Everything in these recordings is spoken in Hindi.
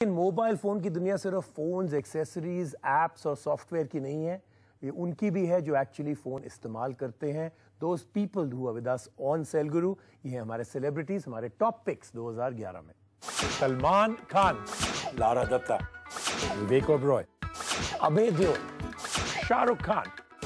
लेकिन मोबाइल फ़ोन की दुनिया सिर्फ़ फोन्स, एक्सेसरीज एप्स और सॉफ्टवेयर की नहीं है। ये उनकी भी है जो एक्चुअली फ़ोन इस्तेमाल करते हैं। Those people who with us on cell Guru ये हमारे सेलिब्रिटीज हमारे टॉप पिक्स 2011 में। सलमान खान, लारा दत्ता, विवेक ओबरॉय, अभय देओल, शाहरुख खान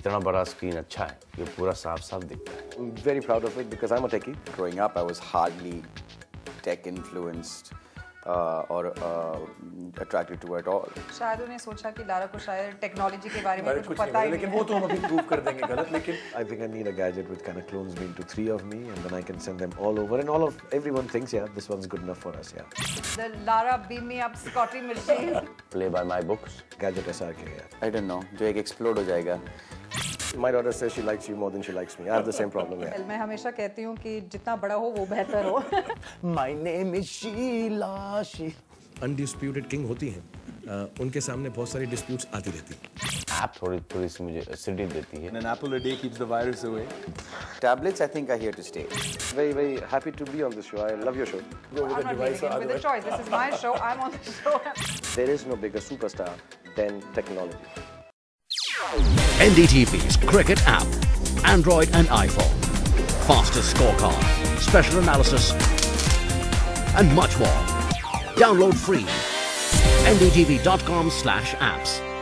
इतना बड़ा स्क्रीन अच्छा है ये पूरा साफ़ साफ़ दिखता है I'm very proud of it because I'm a techie. Growing up, I was hardly tech influenced uh, or uh, attracted to it at all. शायद उन्हें सोचा कि लारा को शायद टेक्नोलॉजी के बारे में कुछ पता ही लेकिन वो तो हम अभी प्रूव कर देंगे गलत लेकिन I think I need a gadget which kind of clones me into three of me, and then I can send them all over. And all of everyone thinks, yeah, this one's good enough for us. Yeah, The Lara beam me up Scotty machine. Play by my books gadget SRK. Yeah. I don't know, जो एक एक्सप्लोड हो जाएगा My daughter says she likes you more than she likes me. I have the same problem. Yeah. मैं हमेशा कहती हूँ कि जितना बड़ा हो वो बेहतर हो my name is Sheela she undisputed king होती हैं अ, उनके सामने बहुत सारी डिस्प्यूट्स आती रहती हैं ऐप थोड़ी थोड़ी सी मुझे एसिडिटी देती है And an apple a day keeps the virus away. tablets I think are here to stay Very, very happy to be on this show. I love your show. I'm not leaving in with a choice. This is my show. I'm on the show. There is no bigger superstar than technology. NDTV's Cricket app. Android and iPhone. Fastest scorecard. Special analysis. And much more. Download free. ndtv.com slash apps.